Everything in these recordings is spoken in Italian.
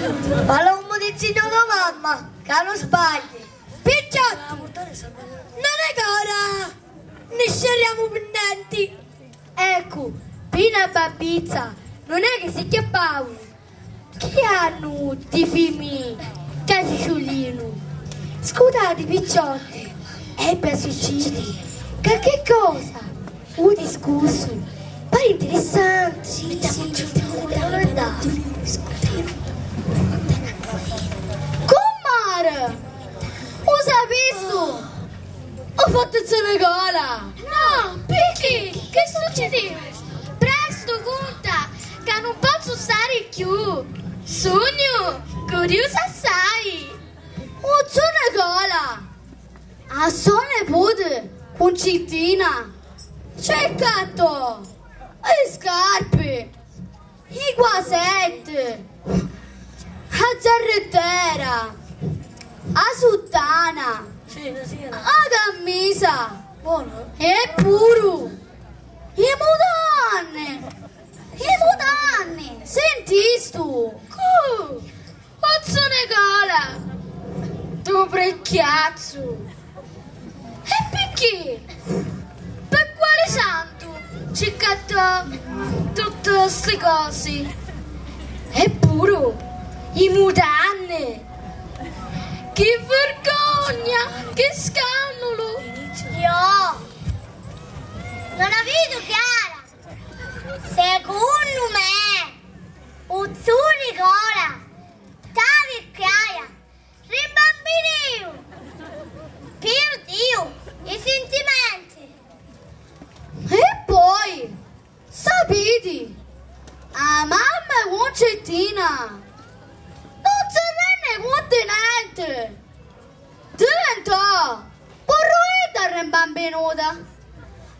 Parla un modicino da mamma, che non sbagli. Picciotto! Non è gara! Ne scegliamo pendenti! Ecco, Pina e Babizza, non è che si chiappavano. Chi hanno di figli che si sciulino? Scusate, picciotti, e per suicidi, che che cosa? Un discorso, pare interessante. Sì, sì, non è dato. Comare! Il gola! No, perché? Che succedeva? Presto, conta, che non posso stare più. Sogno, curiosa sai. Oh, c'è gola! A sole pude, concettina. C'è il gatto! Le scarpe! I guasetti! La giarrettera! La sottana! Sì, sì, La camisa! buono. E pure! I mutanne! I mutanne! Senti tu! Pozzo Nicola. Tu brecchiazzo. E perché? Per quale santo ci cattò tutte queste cose? Eppure, i mutanne. Che vergogna, che scandalo. Io non ho visto chiara. Secondo me, un su Nicola, sta vecchiaia, ribambinio, per Dio, i sentimenti. E poi, sapete, a mamma è concettina! Non se ne continente! Diventa porroetta bambinuta!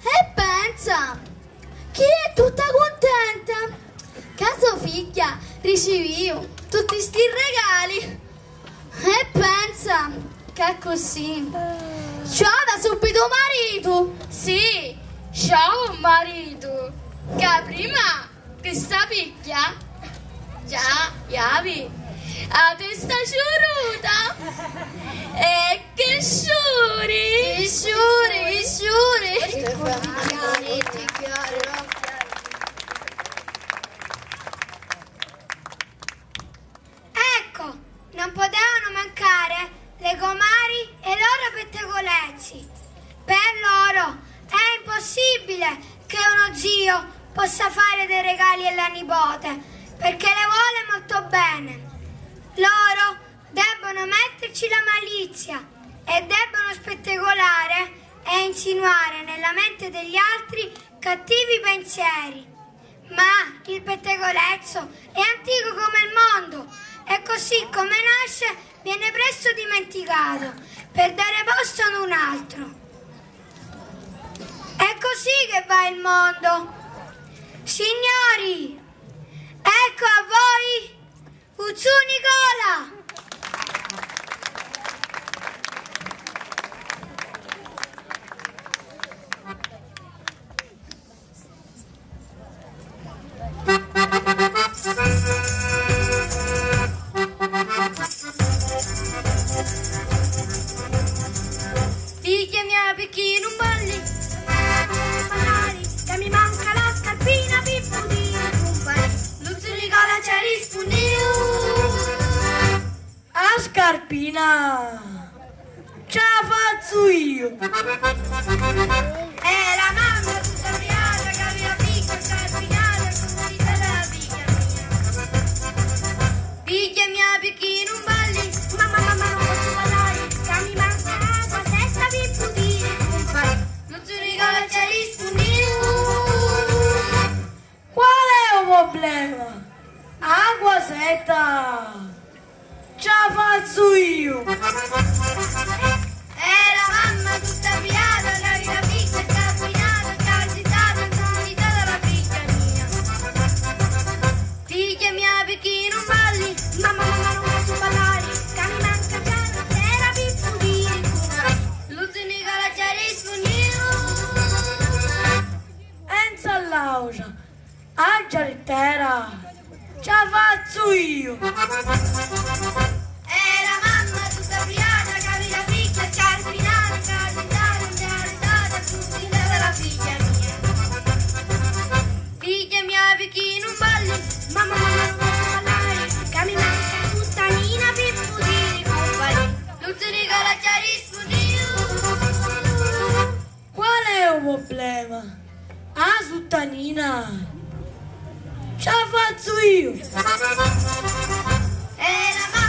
E pensa che è tutta contenta che sua figlia riceveva tutti questi regali! E pensa che è così! Ciao da subito marito! Sì, ciao marito. Che prima che sta picchia, già, yavi, a testa sciuruta. E che sciuri! Sciuri, sciuri! Ecco, non potevano mancare le gomari e loro pettegolezzi. Per loro è impossibile che uno zio possa fare dei regali alla nipote, perché le vuole molto bene. Loro debbono metterci la malizia e debbono spettegolare e insinuare nella mente degli altri cattivi pensieri. Ma il pettegolezzo è antico come il mondo e così come nasce viene presto dimenticato per dare posto ad un altro. È così che va il mondo. Signori, ecco a voi Uzzu Nicola. Figlia mia perché non A scarpina. Ce la faccio io. E la mamma tutta briata che aveva picca scarpinata comunità della figlia mia. Figlia mia perché problema. Azutanina. Ciao, fazzo io. Era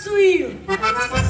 è?